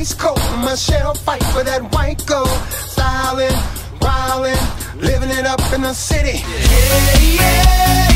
ice coat. Michelle fight for that white gold. Styling, riling, living it up in the city. Yeah, yeah.